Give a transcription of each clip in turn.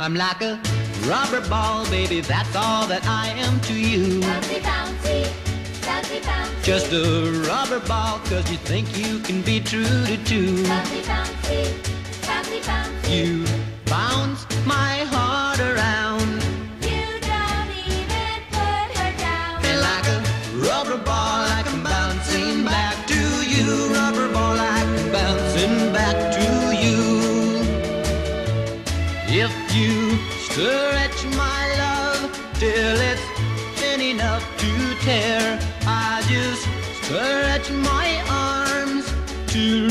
I'm like a rubber ball, baby, that's all that I am to you. Bouncy, bouncy, bouncy, bouncy. Just a rubber ball, cause you think you can be true to two. Bouncy, bouncy, bouncy, bouncy. You If you stretch my love till it's thin enough to tear, I just stretch my arms to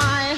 my